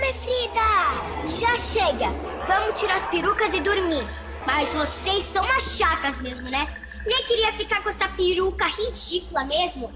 Frida! Já chega! Vamos tirar as perucas e dormir. Mas vocês são umas chatas mesmo, né? Nem queria ficar com essa peruca ridícula mesmo.